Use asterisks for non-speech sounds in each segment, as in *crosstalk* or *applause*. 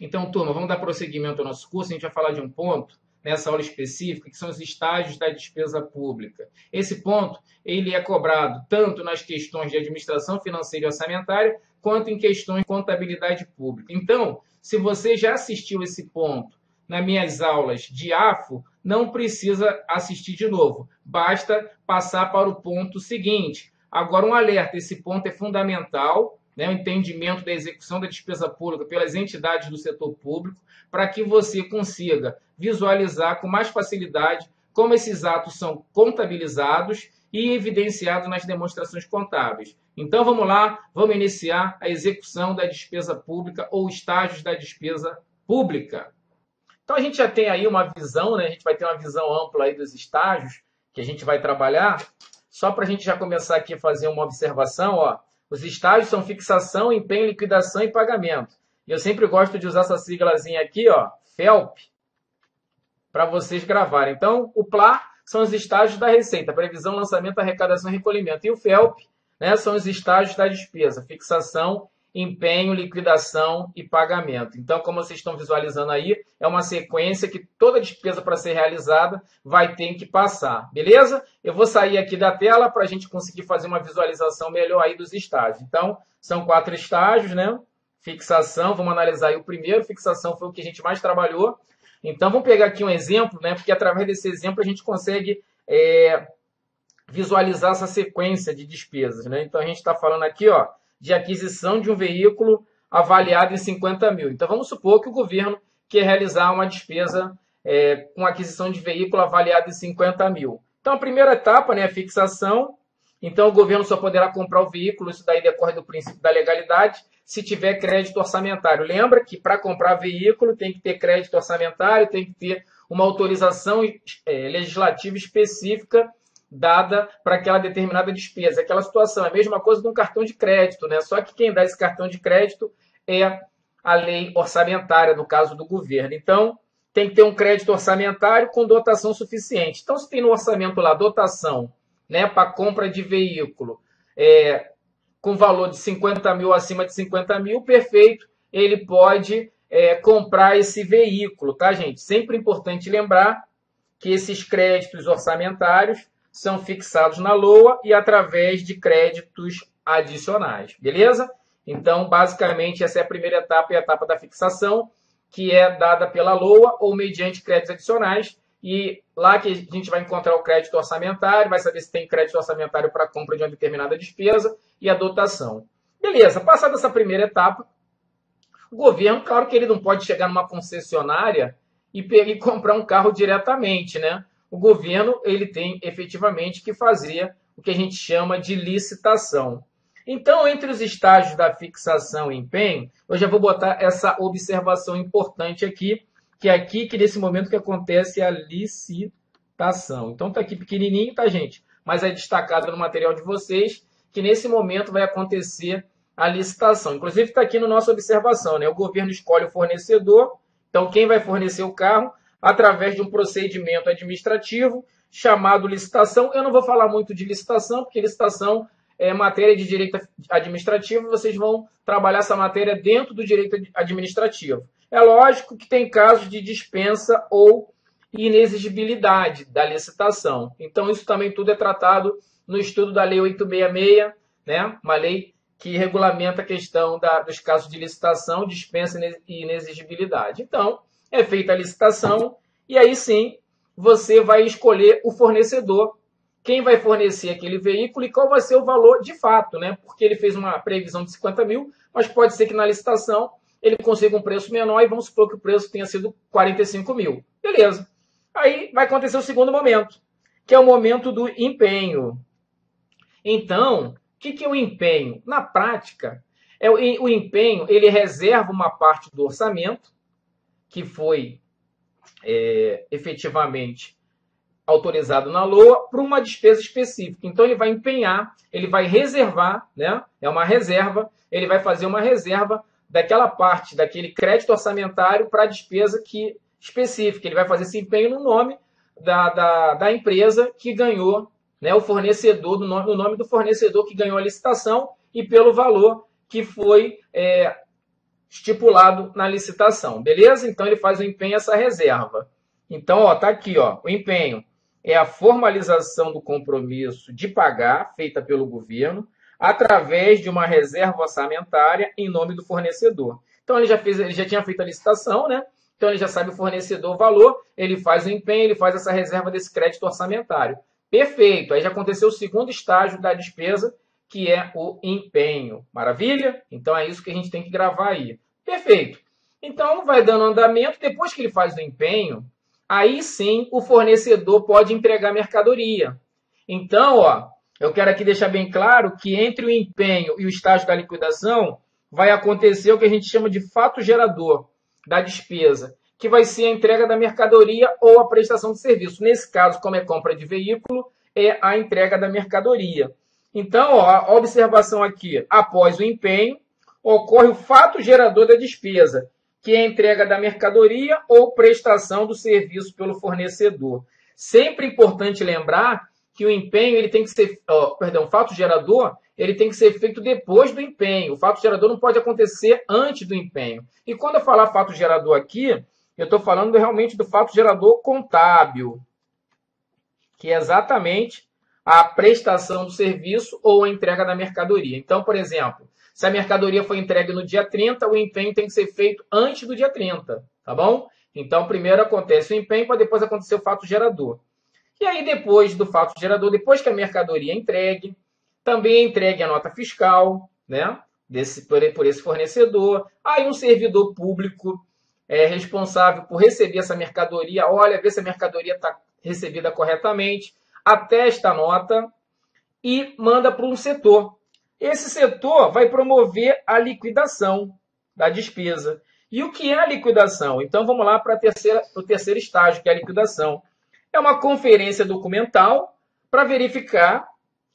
Então, turma, vamos dar prosseguimento ao nosso curso. A gente vai falar de um ponto nessa aula específica, que são os estágios da despesa pública. Esse ponto, ele é cobrado tanto nas questões de administração financeira e orçamentária, quanto em questões de contabilidade pública. Então, se você já assistiu esse ponto nas minhas aulas de AFO, não precisa assistir de novo. Basta passar para o ponto seguinte. Agora, um alerta: esse ponto é fundamental né, o entendimento da execução da despesa pública pelas entidades do setor público, para que você consiga visualizar com mais facilidade como esses atos são contabilizados e evidenciados nas demonstrações contábeis. Então vamos lá, vamos iniciar a execução da despesa pública ou estágios da despesa pública. Então a gente já tem aí uma visão, né? a gente vai ter uma visão ampla aí dos estágios que a gente vai trabalhar. Só para a gente já começar aqui a fazer uma observação, ó, os estágios são fixação, empenho, liquidação e pagamento. E eu sempre gosto de usar essa siglazinha aqui, ó, FELP, para vocês gravarem. Então, o PLA são os estágios da receita, previsão, lançamento, arrecadação e recolhimento. E o FELP né, são os estágios da despesa, fixação, empenho, liquidação e pagamento. Então, como vocês estão visualizando aí, é uma sequência que toda despesa para ser realizada vai ter que passar, beleza? Eu vou sair aqui da tela para a gente conseguir fazer uma visualização melhor aí dos estágios. Então, são quatro estágios, né? Fixação, vamos analisar aí o primeiro. Fixação foi o que a gente mais trabalhou. Então, vamos pegar aqui um exemplo, né? Porque através desse exemplo a gente consegue é, visualizar essa sequência de despesas, né? Então, a gente está falando aqui, ó, de aquisição de um veículo avaliado em 50 mil. Então, vamos supor que o governo quer realizar uma despesa é, com aquisição de veículo avaliado em 50 mil. Então, a primeira etapa né, é a fixação. Então, o governo só poderá comprar o veículo, isso daí decorre do princípio da legalidade, se tiver crédito orçamentário. Lembra que para comprar veículo tem que ter crédito orçamentário, tem que ter uma autorização é, legislativa específica dada para aquela determinada despesa. Aquela situação é a mesma coisa com um cartão de crédito, né? Só que quem dá esse cartão de crédito é a lei orçamentária, no caso do governo. Então, tem que ter um crédito orçamentário com dotação suficiente. Então, se tem no orçamento lá dotação né, para compra de veículo é, com valor de 50 mil acima de 50 mil, perfeito, ele pode é, comprar esse veículo, tá, gente? Sempre importante lembrar que esses créditos orçamentários são fixados na LOA e através de créditos adicionais, beleza? Então, basicamente, essa é a primeira etapa, é a etapa da fixação, que é dada pela LOA ou mediante créditos adicionais. E lá que a gente vai encontrar o crédito orçamentário, vai saber se tem crédito orçamentário para compra de uma determinada despesa e a dotação. Beleza, passada essa primeira etapa, o governo, claro que ele não pode chegar numa concessionária e, e comprar um carro diretamente, né? O governo ele tem efetivamente que fazer o que a gente chama de licitação. Então, entre os estágios da fixação e empenho, eu já vou botar essa observação importante aqui, que é aqui que nesse momento que acontece a licitação. Então tá aqui pequenininho, tá gente? Mas é destacado no material de vocês que nesse momento vai acontecer a licitação. Inclusive está aqui no nossa observação, né? O governo escolhe o fornecedor, então quem vai fornecer o carro através de um procedimento administrativo chamado licitação. Eu não vou falar muito de licitação, porque licitação é matéria de direito administrativo, vocês vão trabalhar essa matéria dentro do direito administrativo. É lógico que tem casos de dispensa ou inexigibilidade da licitação. Então, isso também tudo é tratado no estudo da Lei 866, né? uma lei que regulamenta a questão da, dos casos de licitação, dispensa e inexigibilidade. Então, é feita a licitação e aí sim você vai escolher o fornecedor, quem vai fornecer aquele veículo e qual vai ser o valor de fato, né? Porque ele fez uma previsão de 50 mil, mas pode ser que na licitação ele consiga um preço menor e vamos supor que o preço tenha sido 45 mil. Beleza. Aí vai acontecer o segundo momento, que é o momento do empenho. Então, o que, que é o empenho? Na prática, é o, o empenho ele reserva uma parte do orçamento que foi é, efetivamente autorizado na LOA para uma despesa específica. Então ele vai empenhar, ele vai reservar, né? É uma reserva, ele vai fazer uma reserva daquela parte, daquele crédito orçamentário para a despesa que específica. Ele vai fazer esse empenho no nome da, da, da empresa que ganhou, né? O fornecedor, no nome, no nome do fornecedor que ganhou a licitação e pelo valor que foi é, estipulado na licitação, beleza? Então ele faz o empenho essa reserva. Então, ó, tá aqui, ó, o empenho é a formalização do compromisso de pagar feita pelo governo através de uma reserva orçamentária em nome do fornecedor. Então ele já fez, ele já tinha feito a licitação, né? Então ele já sabe o fornecedor, o valor, ele faz o empenho, ele faz essa reserva desse crédito orçamentário. Perfeito. Aí já aconteceu o segundo estágio da despesa, que é o empenho. Maravilha? Então é isso que a gente tem que gravar aí. Perfeito. Então vai dando andamento, depois que ele faz o empenho, aí sim o fornecedor pode entregar mercadoria. Então, ó, eu quero aqui deixar bem claro que entre o empenho e o estágio da liquidação vai acontecer o que a gente chama de fato gerador da despesa, que vai ser a entrega da mercadoria ou a prestação de serviço. Nesse caso, como é compra de veículo, é a entrega da mercadoria. Então, ó, a observação aqui, após o empenho, ocorre o fato gerador da despesa, que é a entrega da mercadoria ou prestação do serviço pelo fornecedor. Sempre importante lembrar que o empenho ele tem que ser, oh, perdão, o fato gerador ele tem que ser feito depois do empenho. O fato gerador não pode acontecer antes do empenho. E quando eu falar fato gerador aqui, eu estou falando realmente do fato gerador contábil, que é exatamente a prestação do serviço ou a entrega da mercadoria. Então, por exemplo, se a mercadoria foi entregue no dia 30, o empenho tem que ser feito antes do dia 30, tá bom? Então, primeiro acontece o empenho para depois acontecer o fato gerador. E aí, depois do fato gerador, depois que a mercadoria é entregue, também é entregue a nota fiscal, né? Desse, por, por esse fornecedor. Aí um servidor público é responsável por receber essa mercadoria, olha, vê se a mercadoria está recebida corretamente, atesta a nota e manda para um setor. Esse setor vai promover a liquidação da despesa. E o que é a liquidação? Então vamos lá para o terceiro estágio, que é a liquidação. É uma conferência documental para verificar,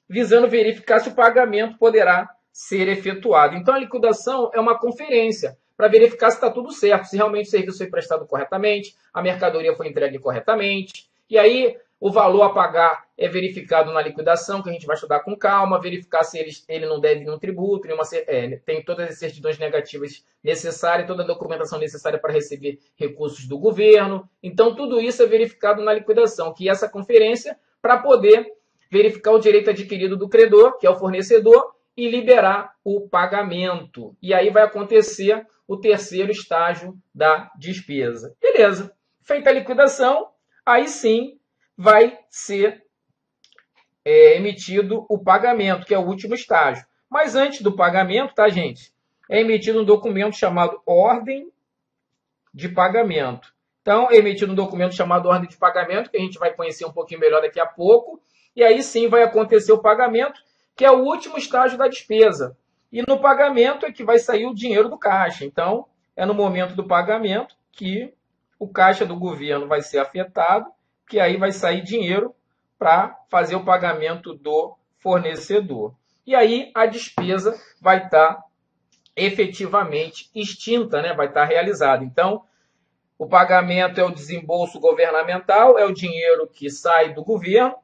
visando verificar se o pagamento poderá ser efetuado. Então a liquidação é uma conferência para verificar se está tudo certo, se realmente o serviço foi prestado corretamente, a mercadoria foi entregue corretamente. E aí o valor a pagar é verificado na liquidação, que a gente vai estudar com calma, verificar se ele, ele não deve nenhum tributo, nenhuma, é, tem todas as certidões negativas necessárias, toda a documentação necessária para receber recursos do governo. Então, tudo isso é verificado na liquidação, que é essa conferência para poder verificar o direito adquirido do credor, que é o fornecedor, e liberar o pagamento. E aí vai acontecer o terceiro estágio da despesa. Beleza. Feita a liquidação, aí sim vai ser é, emitido o pagamento, que é o último estágio. Mas antes do pagamento, tá, gente? É emitido um documento chamado ordem de pagamento. Então, é emitido um documento chamado ordem de pagamento, que a gente vai conhecer um pouquinho melhor daqui a pouco. E aí sim vai acontecer o pagamento, que é o último estágio da despesa. E no pagamento é que vai sair o dinheiro do caixa. Então, é no momento do pagamento que o caixa do governo vai ser afetado que aí vai sair dinheiro para fazer o pagamento do fornecedor. E aí a despesa vai estar tá efetivamente extinta, né? vai estar tá realizada. Então, o pagamento é o desembolso governamental, é o dinheiro que sai do governo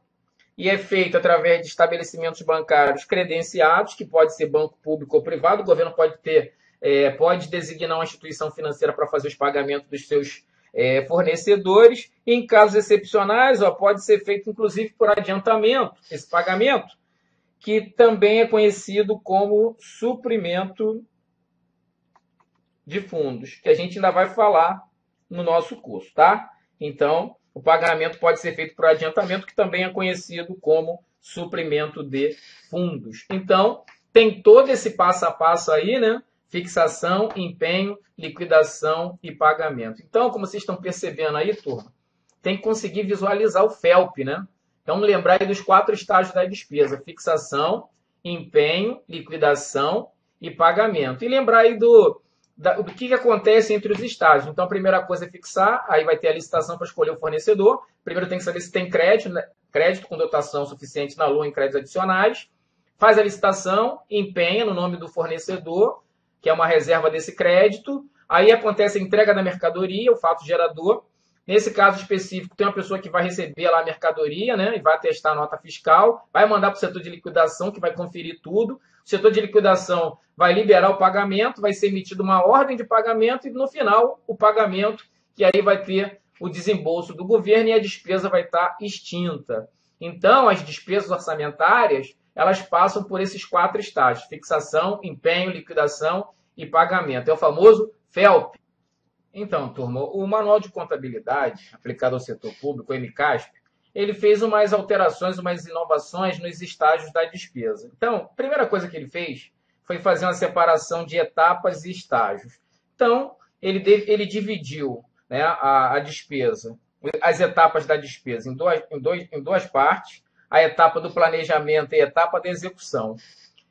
e é feito através de estabelecimentos bancários credenciados, que pode ser banco público ou privado. O governo pode ter, é, pode designar uma instituição financeira para fazer os pagamentos dos seus é, fornecedores. Em casos excepcionais, ó, pode ser feito inclusive por adiantamento, esse pagamento, que também é conhecido como suprimento de fundos, que a gente ainda vai falar no nosso curso, tá? Então, o pagamento pode ser feito por adiantamento, que também é conhecido como suprimento de fundos. Então, tem todo esse passo a passo aí, né? Fixação, empenho, liquidação e pagamento. Então, como vocês estão percebendo aí, turma, tem que conseguir visualizar o FELP, né? Então, lembrar aí dos quatro estágios da despesa: fixação, empenho, liquidação e pagamento. E lembrar aí do, da, que, que acontece entre os estágios. Então, a primeira coisa é fixar, aí vai ter a licitação para escolher o fornecedor. Primeiro tem que saber se tem crédito, né? crédito com dotação suficiente na LUA em créditos adicionais. Faz a licitação, empenha no nome do fornecedor, que é uma reserva desse crédito. Aí acontece a entrega da mercadoria, o fato gerador. Nesse caso específico, tem uma pessoa que vai receber lá a mercadoria, né? E vai testar a nota fiscal, vai mandar para o setor de liquidação, que vai conferir tudo. O setor de liquidação vai liberar o pagamento, vai ser emitida uma ordem de pagamento e no final o pagamento, que aí vai ter o desembolso do governo e a despesa vai estar extinta. Então, as despesas orçamentárias, elas passam por esses quatro estágios: fixação, empenho, liquidação e pagamento. É o famoso FELP. Então, turma, o Manual de Contabilidade aplicado ao setor público, o MCASP, ele fez umas alterações, umas inovações nos estágios da despesa. Então, a primeira coisa que ele fez foi fazer uma separação de etapas e estágios. Então, ele, ele dividiu né, a, a despesa, as etapas da despesa em duas, em, dois, em duas partes, a etapa do planejamento e a etapa da execução.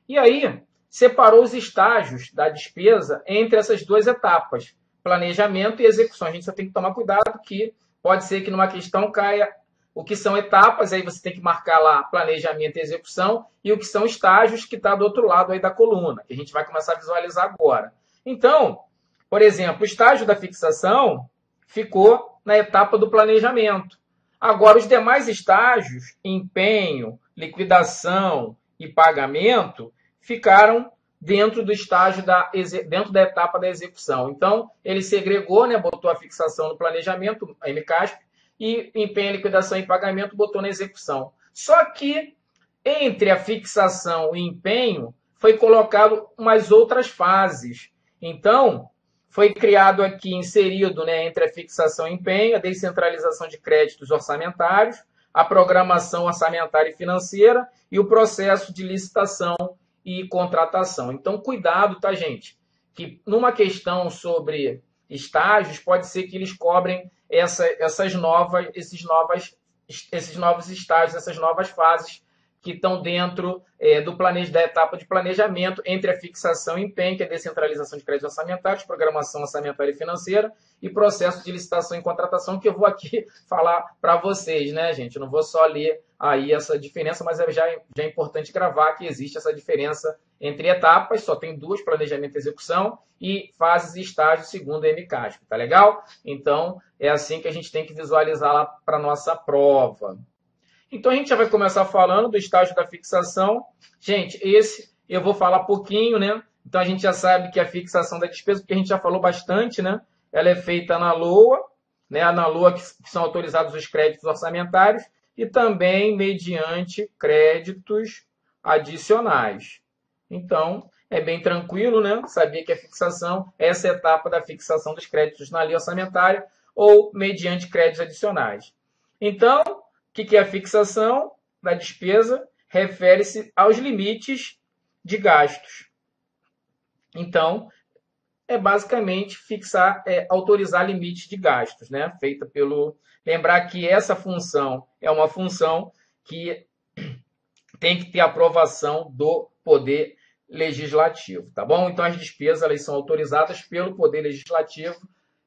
E aí, separou os estágios da despesa entre essas duas etapas, planejamento e execução. A gente só tem que tomar cuidado que pode ser que numa questão caia o que são etapas, aí você tem que marcar lá planejamento e execução, e o que são estágios, que está do outro lado aí da coluna, que a gente vai começar a visualizar agora. Então, por exemplo, o estágio da fixação ficou na etapa do planejamento. Agora, os demais estágios, empenho, liquidação e pagamento, ficaram dentro do estágio da dentro da etapa da execução. Então, ele segregou, né, botou a fixação no planejamento, a MCASP, e empenho, liquidação e pagamento botou na execução. Só que entre a fixação e empenho foi colocado umas outras fases. Então, foi criado aqui, inserido né, entre a fixação e empenho, a descentralização de créditos orçamentários, a programação orçamentária e financeira e o processo de licitação e contratação. Então, cuidado, tá, gente? Que numa questão sobre estágios, pode ser que eles cobrem essa, essas novas, esses, novas, esses novos estágios, essas novas fases que estão dentro é, do planejo, da etapa de planejamento entre a fixação em PEN, que é descentralização de créditos orçamentários, programação orçamentária e financeira, e processo de licitação e contratação, que eu vou aqui *laughs* falar para vocês, né, gente? Eu não vou só ler aí essa diferença, mas é já, já é importante gravar que existe essa diferença entre etapas, só tem duas, planejamento e execução, e fases e estágios segundo a MCASP, tá legal? Então, é assim que a gente tem que visualizar lá para nossa prova. Então, a gente já vai começar falando do estágio da fixação. Gente, esse eu vou falar pouquinho, né? Então, a gente já sabe que a fixação da despesa, porque a gente já falou bastante, né? Ela é feita na LOA, né? Na LOA que são autorizados os créditos orçamentários, e também mediante créditos adicionais. Então, é bem tranquilo, né? Saber que a fixação, essa etapa da fixação dos créditos na lei orçamentária ou mediante créditos adicionais. Então, o que é a fixação da despesa? Refere-se aos limites de gastos. Então, é basicamente fixar, é, autorizar limites de gastos, né? Feita pelo. Lembrar que essa função é uma função que *clears throat* tem que ter aprovação do Poder legislativo, tá bom? Então as despesas elas são autorizadas pelo Poder Legislativo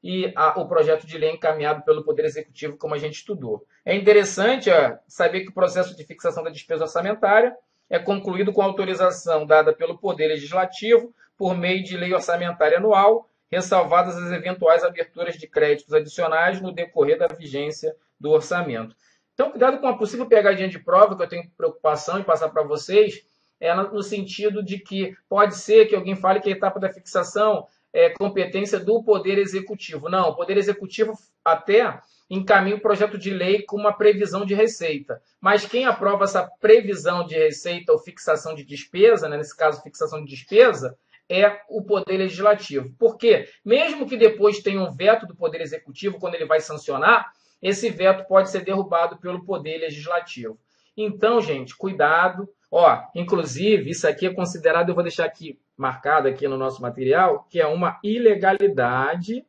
e a, o projeto de lei encaminhado pelo Poder Executivo, como a gente estudou. É interessante é, saber que o processo de fixação da despesa orçamentária é concluído com autorização dada pelo Poder Legislativo por meio de lei orçamentária anual, ressalvadas as eventuais aberturas de créditos adicionais no decorrer da vigência do orçamento. Então, cuidado com a possível pegadinha de prova, que eu tenho preocupação em passar para vocês, é no sentido de que pode ser que alguém fale que a etapa da fixação é competência do Poder Executivo. Não, o Poder Executivo até encaminha o projeto de lei com uma previsão de receita. Mas quem aprova essa previsão de receita ou fixação de despesa, né, nesse caso, fixação de despesa, é o Poder Legislativo. Por quê? Mesmo que depois tenha um veto do Poder Executivo, quando ele vai sancionar, esse veto pode ser derrubado pelo Poder Legislativo. Então, gente, cuidado Ó, inclusive, isso aqui é considerado, eu vou deixar aqui marcado aqui no nosso material, que é uma ilegalidade.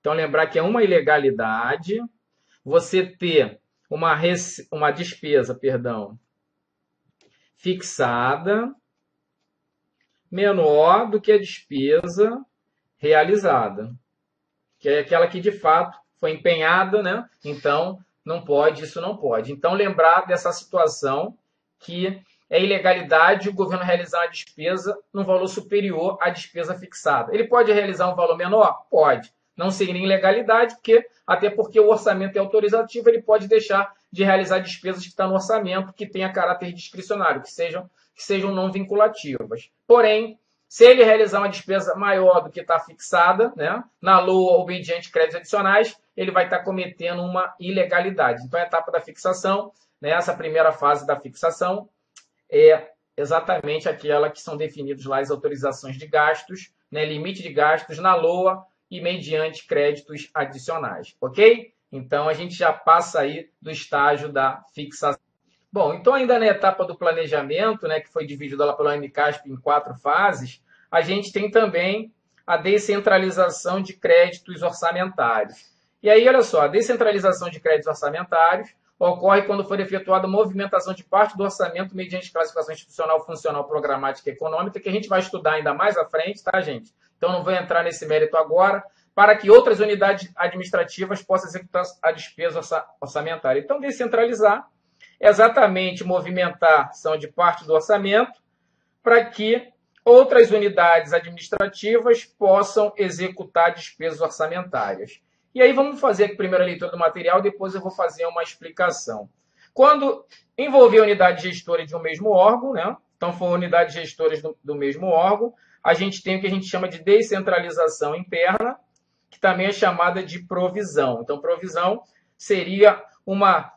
Então, lembrar que é uma ilegalidade você ter uma, uma despesa, perdão, fixada menor do que a despesa realizada, que é aquela que de fato foi empenhada, né? Então, não pode, isso não pode. Então, lembrar dessa situação que é ilegalidade o governo realizar uma despesa num valor superior à despesa fixada. Ele pode realizar um valor menor? Pode. Não seria ilegalidade, porque, até porque o orçamento é autorizativo, ele pode deixar de realizar despesas que estão no orçamento, que tenha caráter discricionário, que sejam que sejam não vinculativas. Porém, se ele realizar uma despesa maior do que está fixada, né, na LOA ou mediante créditos adicionais, ele vai estar tá cometendo uma ilegalidade. Então, a etapa da fixação, né, essa primeira fase da fixação, é exatamente aquela que são definidos lá as autorizações de gastos, né, limite de gastos na LOA e mediante créditos adicionais, ok? Então, a gente já passa aí do estágio da fixação. Bom, então ainda na etapa do planejamento, né, que foi dividida lá pela MCASP em quatro fases, a gente tem também a descentralização de créditos orçamentários. E aí, olha só, a descentralização de créditos orçamentários ocorre quando for efetuada movimentação de parte do orçamento mediante classificação institucional, funcional, programática e econômica, que a gente vai estudar ainda mais à frente, tá, gente? Então não vou entrar nesse mérito agora, para que outras unidades administrativas possam executar a despesa orçamentária. Então, descentralizar é exatamente movimentar ação de parte do orçamento para que outras unidades administrativas possam executar despesas orçamentárias. E aí vamos fazer a primeira leitura do material, depois eu vou fazer uma explicação. Quando envolver unidades gestoras de um mesmo órgão, né? então for unidades gestoras do, do mesmo órgão, a gente tem o que a gente chama de descentralização interna, que também é chamada de provisão. Então, provisão seria uma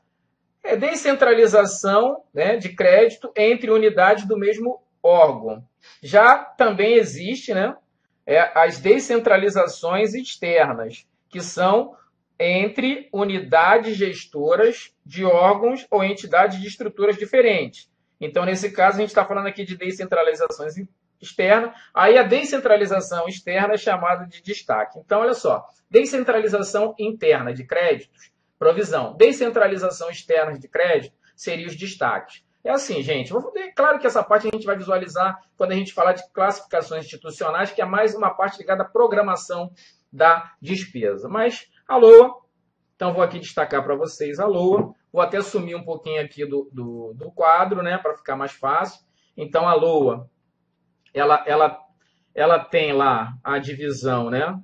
é, descentralização né, de crédito entre unidades do mesmo órgão. Já também existe né, é, as descentralizações externas, que são entre unidades gestoras de órgãos ou entidades de estruturas diferentes. Então, nesse caso, a gente está falando aqui de descentralizações externas. Aí, a descentralização externa é chamada de destaque. Então, olha só: descentralização interna de créditos, provisão. Descentralização externa de crédito seria os destaques. É assim, gente. Claro que essa parte a gente vai visualizar quando a gente falar de classificações institucionais, que é mais uma parte ligada à programação da despesa. Mas a LOA, então vou aqui destacar para vocês a LOA. Vou até sumir um pouquinho aqui do, do, do quadro, né, para ficar mais fácil. Então a LOA, ela, ela, ela tem lá a divisão, né,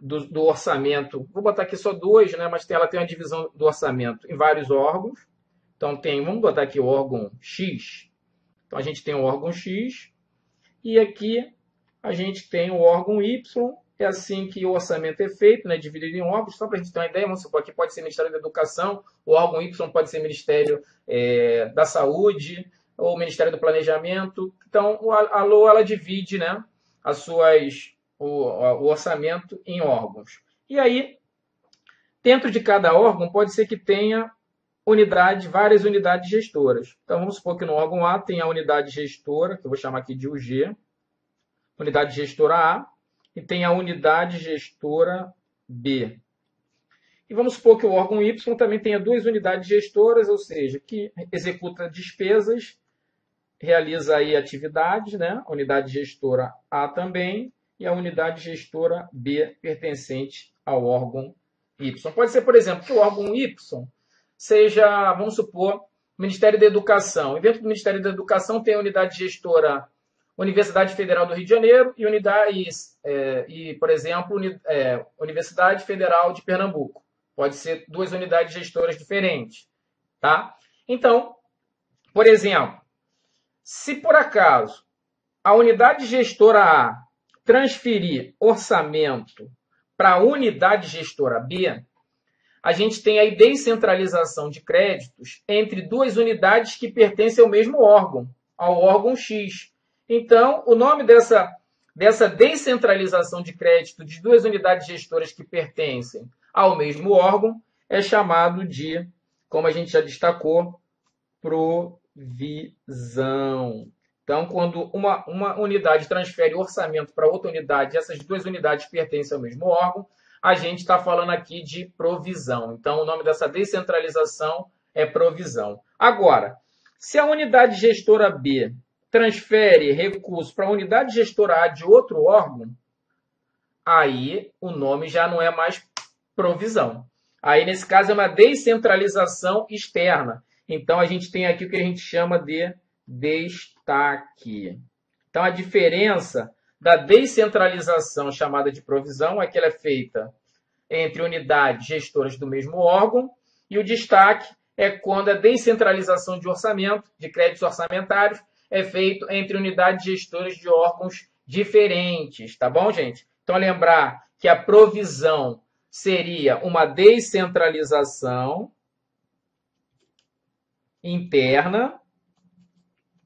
do, do orçamento. Vou botar aqui só duas, né, mas ela tem uma divisão do orçamento em vários órgãos. Então tem, vamos botar aqui o órgão X. Então a gente tem o órgão X e aqui a gente tem o órgão Y. É assim que o orçamento é feito, né, dividido em órgãos. Só para a gente ter uma ideia, vamos supor que pode ser Ministério da Educação, o órgão Y pode ser Ministério é, da Saúde ou Ministério do Planejamento. Então a, LOA ela divide, né, as suas o, o orçamento em órgãos. E aí dentro de cada órgão pode ser que tenha unidade, várias unidades gestoras. Então, vamos supor que no órgão A tem a unidade gestora, que eu vou chamar aqui de UG, unidade gestora A, e tem a unidade gestora B. E vamos supor que o órgão Y também tenha duas unidades gestoras, ou seja, que executa despesas, realiza aí atividades, né? A unidade gestora A também, e a unidade gestora B pertencente ao órgão Y. Pode ser, por exemplo, que o órgão Y seja, vamos supor, Ministério da Educação. E dentro do Ministério da Educação tem a unidade gestora Universidade Federal do Rio de Janeiro e, unidade, é, e por exemplo, uni, é, Universidade Federal de Pernambuco. Pode ser duas unidades gestoras diferentes. Tá? Então, por exemplo, se por acaso a unidade gestora A transferir orçamento para a unidade gestora B, a gente tem aí descentralização de créditos entre duas unidades que pertencem ao mesmo órgão, ao órgão X. Então, o nome dessa, dessa descentralização de crédito de duas unidades gestoras que pertencem ao mesmo órgão é chamado de, como a gente já destacou, provisão. Então, quando uma, uma unidade transfere orçamento para outra unidade, essas duas unidades pertencem ao mesmo órgão, a gente está falando aqui de provisão. Então, o nome dessa descentralização é provisão. Agora, se a unidade gestora B transfere recursos para a unidade gestora A de outro órgão, aí o nome já não é mais provisão. Aí, nesse caso, é uma descentralização externa. Então, a gente tem aqui o que a gente chama de destaque. Então, a diferença da descentralização chamada de provisão é que ela é feita entre unidades gestoras do mesmo órgão e o destaque é quando a descentralização de orçamento, de créditos orçamentários, é feito entre unidades gestoras de órgãos diferentes, tá bom, gente? Então, lembrar que a provisão seria uma descentralização interna,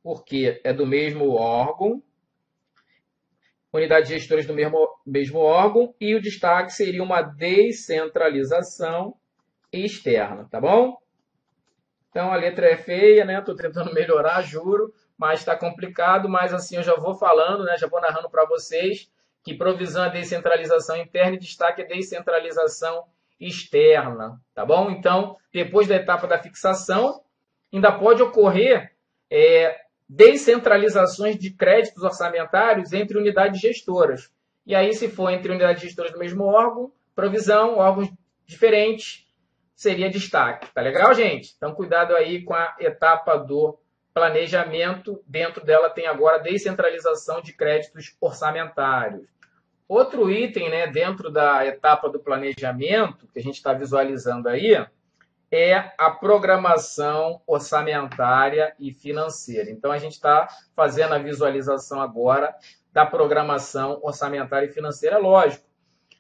porque é do mesmo órgão, unidades gestoras do mesmo, mesmo órgão, e o destaque seria uma descentralização externa, tá bom? Então a letra é feia, né? Estou tentando melhorar, juro, mas está complicado. Mas assim eu já vou falando, né? Já vou narrando para vocês que provisão é descentralização interna e destaque é descentralização externa, tá bom? Então, depois da etapa da fixação, ainda pode ocorrer é, descentralizações de créditos orçamentários entre unidades gestoras. E aí, se for entre unidades gestoras do mesmo órgão, provisão, órgãos diferentes, seria destaque. Tá legal, gente? Então, cuidado aí com a etapa do planejamento. Dentro dela tem agora descentralização de créditos orçamentários. Outro item, né, dentro da etapa do planejamento, que a gente está visualizando aí, é a programação orçamentária e financeira. Então, a gente está fazendo a visualização agora da programação orçamentária e financeira. É lógico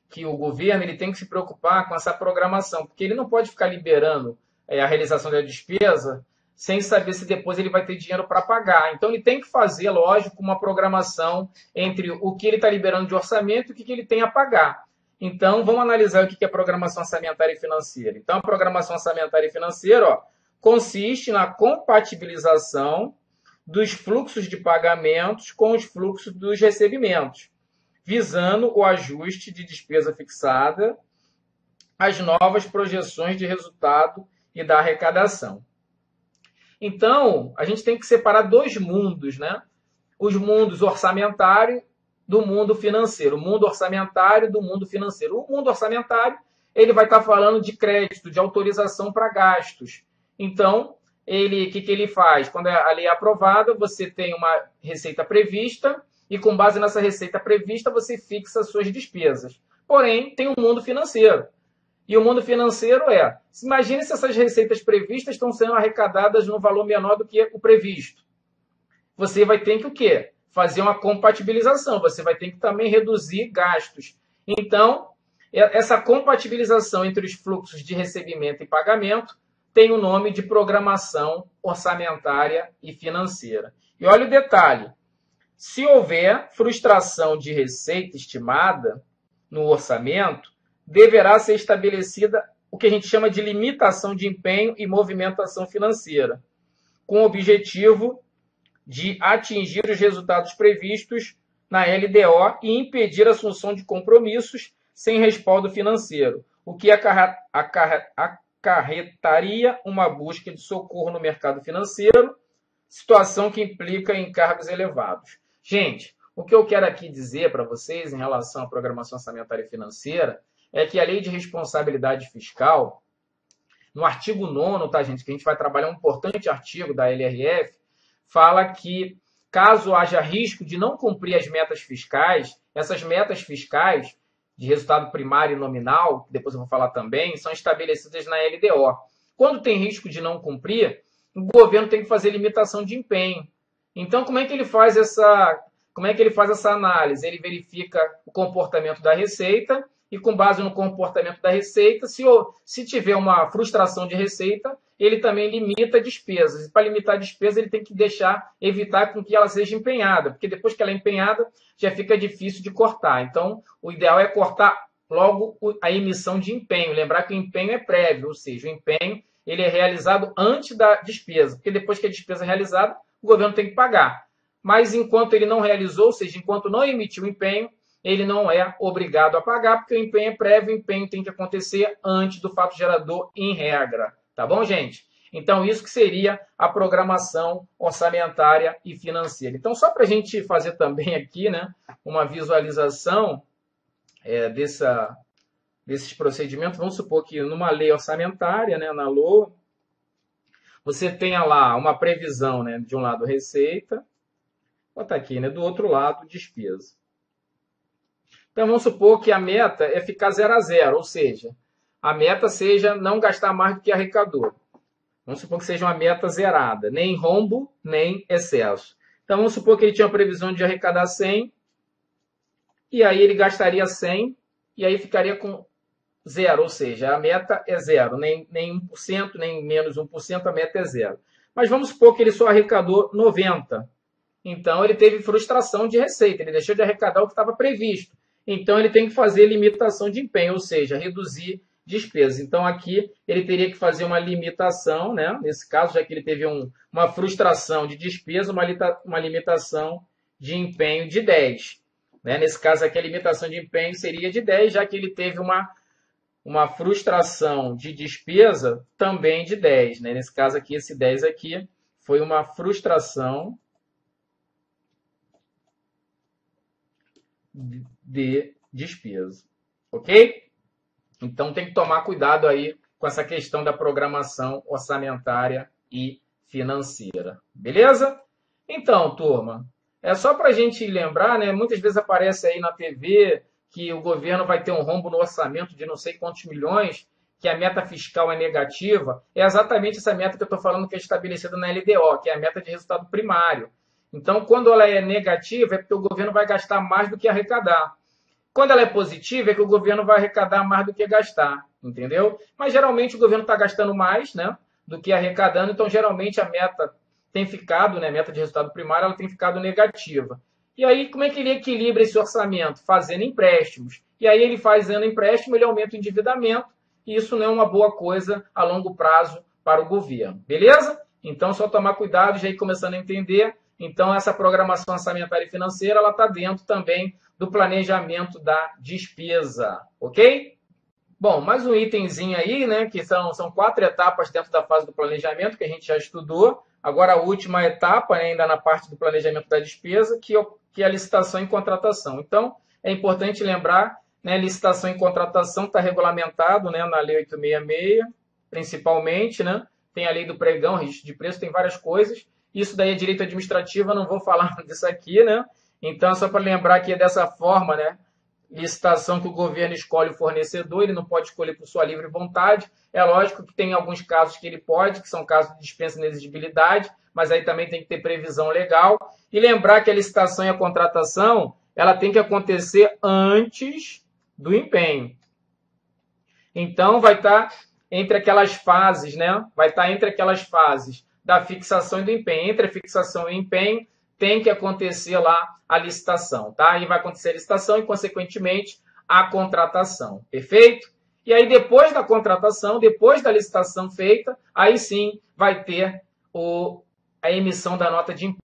que o governo ele tem que se preocupar com essa programação, porque ele não pode ficar liberando é, a realização da despesa sem saber se depois ele vai ter dinheiro para pagar. Então, ele tem que fazer, lógico, uma programação entre o que ele está liberando de orçamento e o que, ele tem a pagar. Então, vamos analisar o que é programação orçamentária e financeira. Então, a programação orçamentária e financeira ó, consiste na compatibilização dos fluxos de pagamentos com os fluxos dos recebimentos, visando o ajuste de despesa fixada às novas projeções de resultado e da arrecadação. Então, a gente tem que separar dois mundos, né? Os mundos orçamentário do mundo financeiro, o mundo orçamentário do mundo financeiro. O mundo orçamentário, ele vai estar falando de crédito, de autorização para gastos. Então, ele, o que, que ele faz? Quando a lei é aprovada, você tem uma receita prevista e com base nessa receita prevista, você fixa suas despesas. Porém, tem o um mundo financeiro. E o mundo financeiro é, imagine se essas receitas previstas estão sendo arrecadadas no valor menor do que o previsto. Você vai ter que o quê? fazer uma compatibilização, você vai ter que também reduzir gastos. Então, essa compatibilização entre os fluxos de recebimento e pagamento tem o nome de programação orçamentária e financeira. E olha o detalhe: se houver frustração de receita estimada no orçamento, deverá ser estabelecida o que a gente chama de limitação de empenho e movimentação financeira, com o objetivo de atingir os resultados previstos na LDO e impedir a assunção de compromissos sem respaldo financeiro, o que acarretaria uma busca de socorro no mercado financeiro, situação que implica encargos elevados. Gente, o que eu quero aqui dizer para vocês em relação à programação orçamentária financeira é que a lei de responsabilidade fiscal, no artigo 9, tá, gente, que a gente vai trabalhar um importante artigo da LRF, fala que caso haja risco de não cumprir as metas fiscais, essas metas fiscais de resultado primário e nominal, depois eu vou falar também, são estabelecidas na LDO. Quando tem risco de não cumprir, o governo tem que fazer limitação de empenho. Então, como é que ele faz essa, como é que ele faz essa análise? Ele verifica o comportamento da receita e com base no comportamento da receita, se, se tiver uma frustração de receita, ele também limita despesas. E para limitar despesas, ele tem que deixar, evitar com que ela seja empenhada, porque depois que ela é empenhada, já fica difícil de cortar. Então, o ideal é cortar logo a emissão de empenho. Lembrar que o empenho é prévio, ou seja, o empenho ele é realizado antes da despesa, porque depois que a despesa é realizada, o governo tem que pagar. Mas enquanto ele não realizou, ou seja, enquanto não emitiu o empenho, ele não é obrigado a pagar, porque o empenho é prévio, o empenho tem que acontecer antes do fato gerador, em regra. Tá bom, gente? Então, isso que seria a programação orçamentária e financeira. Então, só para a gente fazer também aqui né, uma visualização é, dessa, desses procedimentos, vamos supor que numa lei orçamentária, né, na LOA, você tenha lá uma previsão né, de um lado receita, botar aqui, né, do outro lado despesa. Então vamos supor que a meta é ficar zero a zero, ou seja, a meta seja não gastar mais do que arrecadou. Vamos supor que seja uma meta zerada, nem rombo, nem excesso. Então vamos supor que ele tinha previsão de arrecadar 100, e aí ele gastaria 100, e aí ficaria com zero, ou seja, a meta é zero, nem, nem 1%, nem menos 1%, a meta é zero. Mas vamos supor que ele só arrecadou 90. Então ele teve frustração de receita, ele deixou de arrecadar o que estava previsto. Então ele tem que fazer limitação de empenho, ou seja, reduzir despesas. Então aqui ele teria que fazer uma limitação, né? nesse caso, já que ele teve um, uma frustração de despesa, uma, uma limitação de empenho de 10. Né? Nesse caso aqui, a limitação de empenho seria de 10, já que ele teve uma uma frustração de despesa também de 10. Né? Nesse caso aqui, esse 10 aqui foi uma frustração de despesa. Ok? Então tem que tomar cuidado aí com essa questão da programação orçamentária e financeira. Beleza? Então, turma, é só para a gente lembrar, né? Muitas vezes aparece aí na TV que o governo vai ter um rombo no orçamento de não sei quantos milhões, que a meta fiscal é negativa, é exatamente essa meta que eu estou falando que é estabelecida na LDO, que é a meta de resultado primário. Então, quando ela é negativa, é porque o governo vai gastar mais do que arrecadar. Quando ela é positiva, é que o governo vai arrecadar mais do que gastar, entendeu? Mas geralmente o governo está gastando mais né, do que arrecadando, então geralmente a meta tem ficado, né, meta de resultado primário, ela tem ficado negativa. E aí, como é que ele equilibra esse orçamento? Fazendo empréstimos. E aí, ele fazendo empréstimo, ele aumenta o endividamento, e isso não é uma boa coisa a longo prazo para o governo. Beleza? Então, só tomar cuidado, já ir começando a entender. Então, essa programação orçamentária e financeira, ela está dentro também do planejamento da despesa, ok? Bom, mais um itemzinho aí, né, que são, são quatro etapas dentro da fase do planejamento que a gente já estudou. Agora, a última etapa, né, ainda na parte do planejamento da despesa, que, que é a licitação e contratação. Então, é importante lembrar, né, licitação e contratação está regulamentado né, na Lei 866, principalmente, né? Tem a lei do pregão, registro de preço, tem várias coisas. Isso daí é direito administrativo, eu não vou *laughs* falar disso aqui, né? Então, só para lembrar que é dessa forma, né? licitação que o governo escolhe o fornecedor, ele não pode escolher por sua livre vontade. É lógico que tem alguns casos que ele pode, que são casos de dispensa de exigibilidade, mas aí também tem que ter previsão legal. E lembrar que a licitação e a contratação, ela tem que acontecer antes do empenho. Então, vai estar entre aquelas fases, né? Vai estar entre aquelas fases da fixação e do empenho. Entre a fixação e o empenho, tem que acontecer lá a licitação, tá? Aí vai acontecer a licitação e, consequentemente, a contratação. Perfeito? E aí, depois da contratação, depois da licitação feita, aí sim vai ter o, a emissão da nota de imposto.